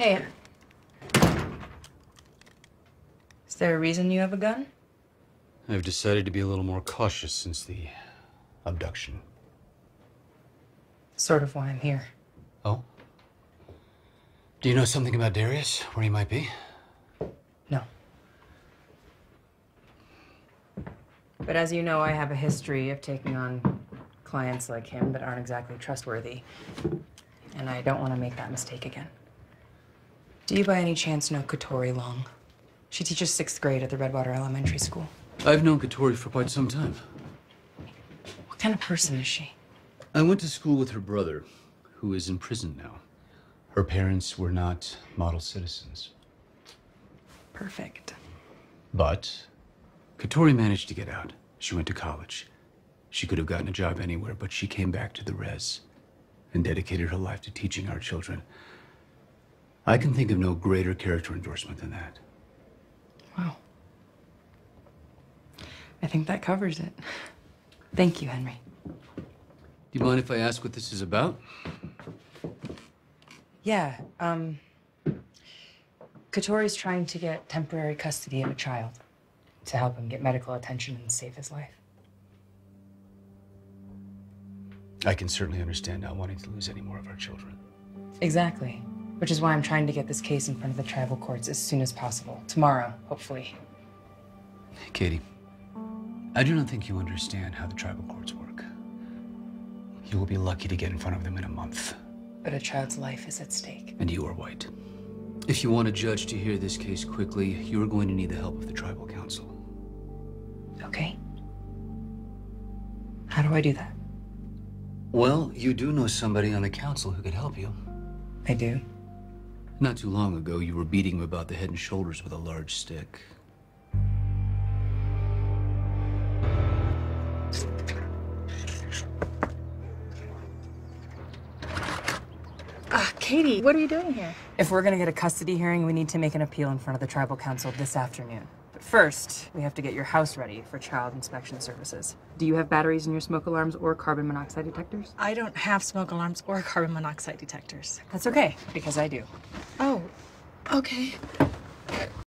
Hey. Is there a reason you have a gun? I've decided to be a little more cautious since the abduction. Sort of why I'm here. Oh? Do you know something about Darius? Where he might be? No. But as you know, I have a history of taking on clients like him that aren't exactly trustworthy. And I don't want to make that mistake again. Do you by any chance know Catori Long? She teaches sixth grade at the Redwater Elementary School. I've known Catori for quite some time. What kind of person is she? I went to school with her brother, who is in prison now. Her parents were not model citizens. Perfect. But Catori managed to get out. She went to college. She could have gotten a job anywhere, but she came back to the res and dedicated her life to teaching our children. I can think of no greater character endorsement than that. Wow. I think that covers it. Thank you, Henry. Do you mind if I ask what this is about? Yeah, um. Catori's trying to get temporary custody of a child to help him get medical attention and save his life. I can certainly understand not wanting to lose any more of our children. Exactly. Which is why I'm trying to get this case in front of the tribal courts as soon as possible. Tomorrow, hopefully. Cady, I do not think you understand how the tribal courts work. You will be lucky to get in front of them in a month. But a child's life is at stake. And you are white. If you want a judge to hear this case quickly, you are going to need the help of the tribal council. Okay. How do I do that? Well, you do know somebody on the council who could help you. I do. Not too long ago, you were beating him about the head and shoulders with a large stick. Ah, Cady, what are you doing here? If we're gonna get a custody hearing, we need to make an appeal in front of the tribal council this afternoon. But first, we have to get your house ready for child inspection services. Do you have batteries in your smoke alarms or carbon monoxide detectors? I don't have smoke alarms or carbon monoxide detectors. That's okay, because I do. Oh, okay.